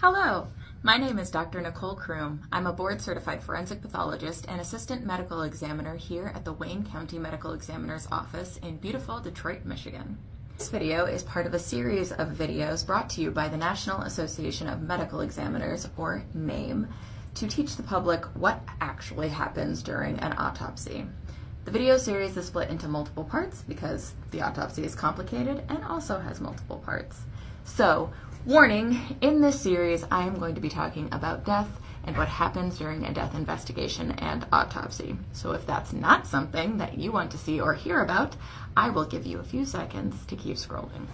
Hello, my name is Dr. Nicole Kroom. I'm a board certified forensic pathologist and assistant medical examiner here at the Wayne County Medical Examiner's Office in beautiful Detroit, Michigan. This video is part of a series of videos brought to you by the National Association of Medical Examiners, or NAME, to teach the public what actually happens during an autopsy. The video series is split into multiple parts because the autopsy is complicated and also has multiple parts. So Warning, in this series I am going to be talking about death and what happens during a death investigation and autopsy. So if that's not something that you want to see or hear about, I will give you a few seconds to keep scrolling.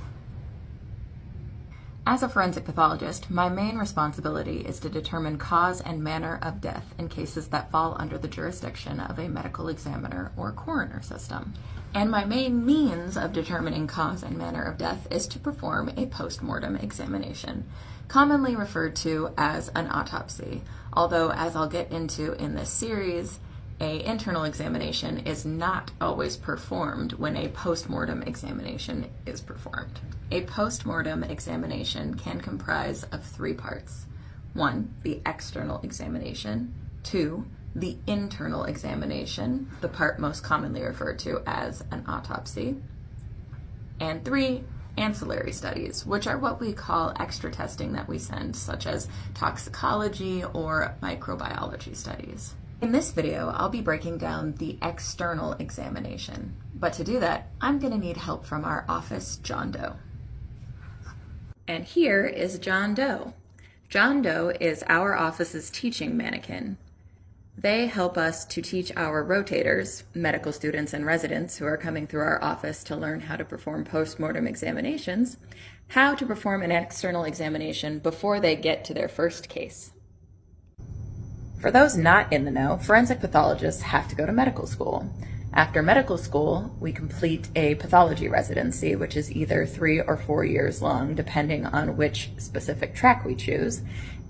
As a forensic pathologist, my main responsibility is to determine cause and manner of death in cases that fall under the jurisdiction of a medical examiner or coroner system. And my main means of determining cause and manner of death is to perform a postmortem examination, commonly referred to as an autopsy, although as I'll get into in this series, a internal examination is not always performed when a postmortem examination is performed. A postmortem examination can comprise of three parts. One, the external examination. Two, the internal examination, the part most commonly referred to as an autopsy. And three, ancillary studies, which are what we call extra testing that we send, such as toxicology or microbiology studies. In this video, I'll be breaking down the external examination. But to do that, I'm gonna need help from our office, John Doe. And here is John Doe. John Doe is our office's teaching mannequin. They help us to teach our rotators, medical students and residents who are coming through our office to learn how to perform postmortem examinations, how to perform an external examination before they get to their first case. For those not in the know, forensic pathologists have to go to medical school. After medical school, we complete a pathology residency, which is either three or four years long, depending on which specific track we choose.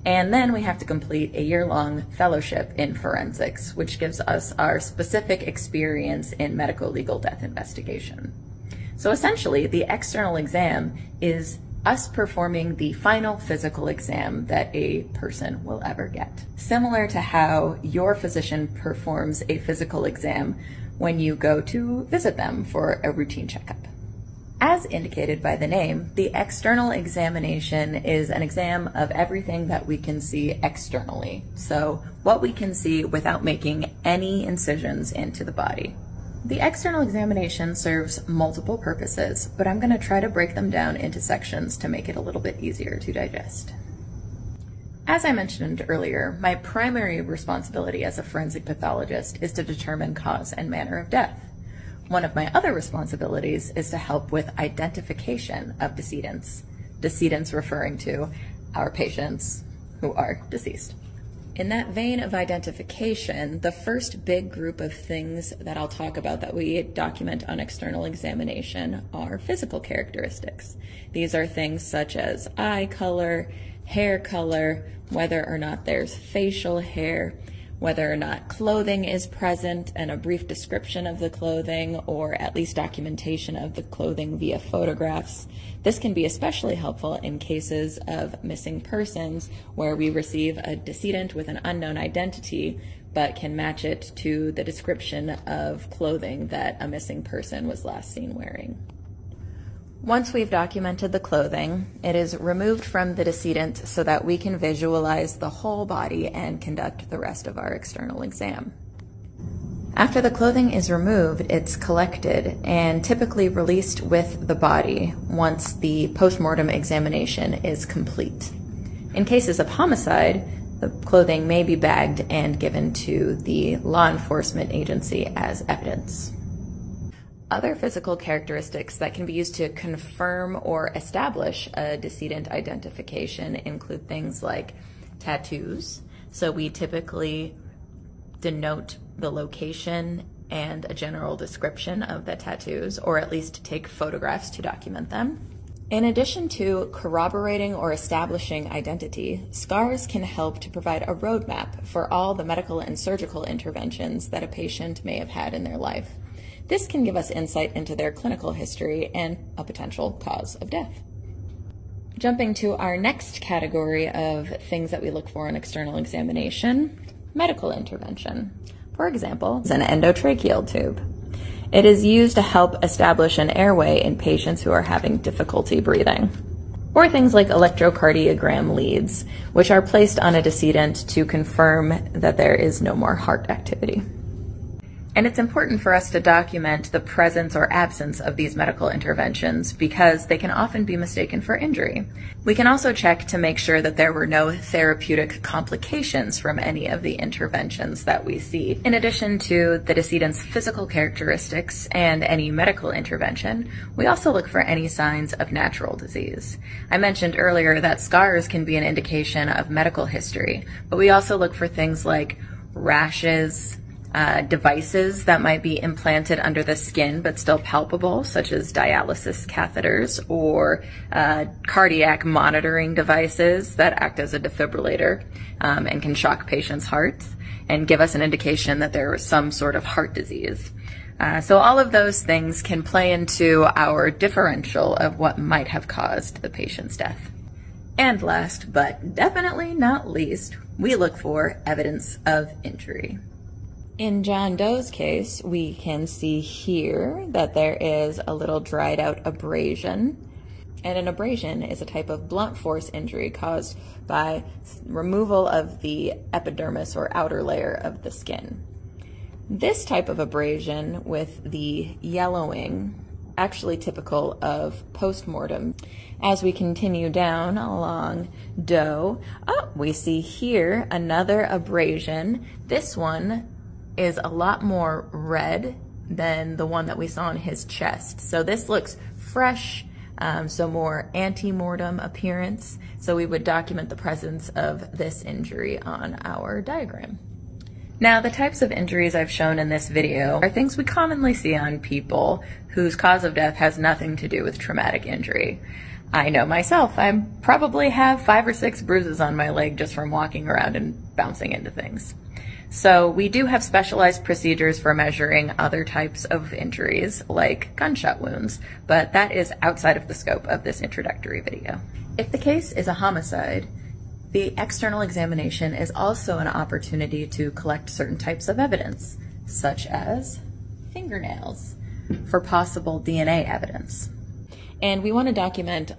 And then we have to complete a year-long fellowship in forensics, which gives us our specific experience in medical legal death investigation. So essentially, the external exam is us performing the final physical exam that a person will ever get. Similar to how your physician performs a physical exam when you go to visit them for a routine checkup. As indicated by the name, the external examination is an exam of everything that we can see externally. So what we can see without making any incisions into the body. The external examination serves multiple purposes, but I'm going to try to break them down into sections to make it a little bit easier to digest. As I mentioned earlier, my primary responsibility as a forensic pathologist is to determine cause and manner of death. One of my other responsibilities is to help with identification of decedents, decedents referring to our patients who are deceased. In that vein of identification, the first big group of things that I'll talk about that we document on external examination are physical characteristics. These are things such as eye color, hair color, whether or not there's facial hair, whether or not clothing is present and a brief description of the clothing or at least documentation of the clothing via photographs. This can be especially helpful in cases of missing persons where we receive a decedent with an unknown identity but can match it to the description of clothing that a missing person was last seen wearing. Once we've documented the clothing, it is removed from the decedent so that we can visualize the whole body and conduct the rest of our external exam. After the clothing is removed, it's collected and typically released with the body once the postmortem examination is complete. In cases of homicide, the clothing may be bagged and given to the law enforcement agency as evidence. Other physical characteristics that can be used to confirm or establish a decedent identification include things like tattoos. So we typically denote the location and a general description of the tattoos, or at least take photographs to document them. In addition to corroborating or establishing identity, scars can help to provide a roadmap for all the medical and surgical interventions that a patient may have had in their life. This can give us insight into their clinical history and a potential cause of death. Jumping to our next category of things that we look for in external examination, medical intervention. For example, an endotracheal tube. It is used to help establish an airway in patients who are having difficulty breathing. Or things like electrocardiogram leads, which are placed on a decedent to confirm that there is no more heart activity. And it's important for us to document the presence or absence of these medical interventions because they can often be mistaken for injury. We can also check to make sure that there were no therapeutic complications from any of the interventions that we see. In addition to the decedent's physical characteristics and any medical intervention, we also look for any signs of natural disease. I mentioned earlier that scars can be an indication of medical history, but we also look for things like rashes, uh, devices that might be implanted under the skin but still palpable, such as dialysis catheters or uh, cardiac monitoring devices that act as a defibrillator um, and can shock patients' hearts and give us an indication that there was some sort of heart disease. Uh, so all of those things can play into our differential of what might have caused the patient's death. And last, but definitely not least, we look for evidence of injury. In John Doe's case, we can see here that there is a little dried out abrasion. And an abrasion is a type of blunt force injury caused by removal of the epidermis or outer layer of the skin. This type of abrasion with the yellowing actually typical of postmortem. As we continue down along Doe, oh, we see here another abrasion. This one is a lot more red than the one that we saw on his chest. So this looks fresh, um, so more ante-mortem appearance. So we would document the presence of this injury on our diagram. Now, the types of injuries I've shown in this video are things we commonly see on people whose cause of death has nothing to do with traumatic injury. I know myself, I probably have five or six bruises on my leg just from walking around and bouncing into things. So we do have specialized procedures for measuring other types of injuries like gunshot wounds, but that is outside of the scope of this introductory video. If the case is a homicide, the external examination is also an opportunity to collect certain types of evidence, such as fingernails, for possible DNA evidence. And we want to document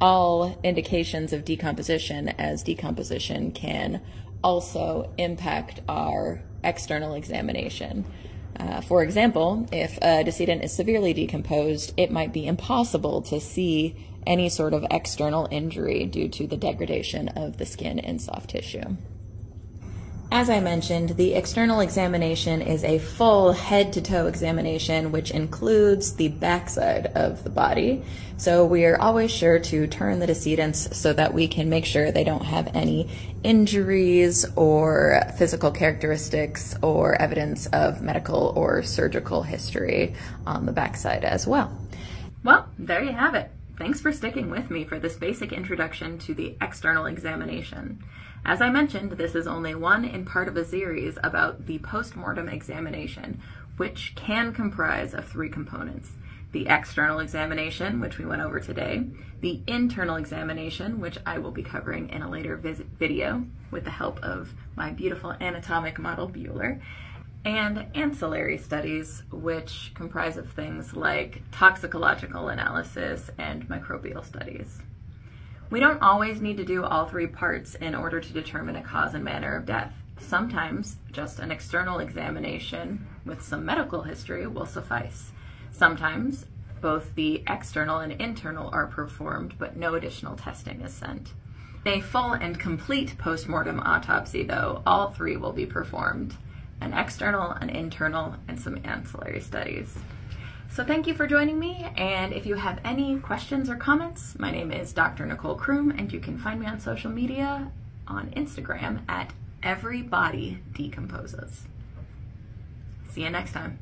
all indications of decomposition as decomposition can also impact our external examination. Uh, for example, if a decedent is severely decomposed, it might be impossible to see any sort of external injury due to the degradation of the skin and soft tissue. As I mentioned, the external examination is a full head to toe examination, which includes the backside of the body. So we are always sure to turn the decedents so that we can make sure they don't have any injuries or physical characteristics or evidence of medical or surgical history on the backside as well. Well, there you have it. Thanks for sticking with me for this basic introduction to the external examination. As I mentioned, this is only one in part of a series about the postmortem examination, which can comprise of three components. The external examination, which we went over today, the internal examination, which I will be covering in a later video with the help of my beautiful anatomic model Bueller, and ancillary studies, which comprise of things like toxicological analysis and microbial studies. We don't always need to do all three parts in order to determine a cause and manner of death. Sometimes just an external examination with some medical history will suffice. Sometimes both the external and internal are performed, but no additional testing is sent. A full and complete postmortem autopsy, though, all three will be performed an external, an internal, and some ancillary studies. So thank you for joining me, and if you have any questions or comments, my name is Dr. Nicole Kroom, and you can find me on social media on Instagram at Everybody Decomposes. See you next time.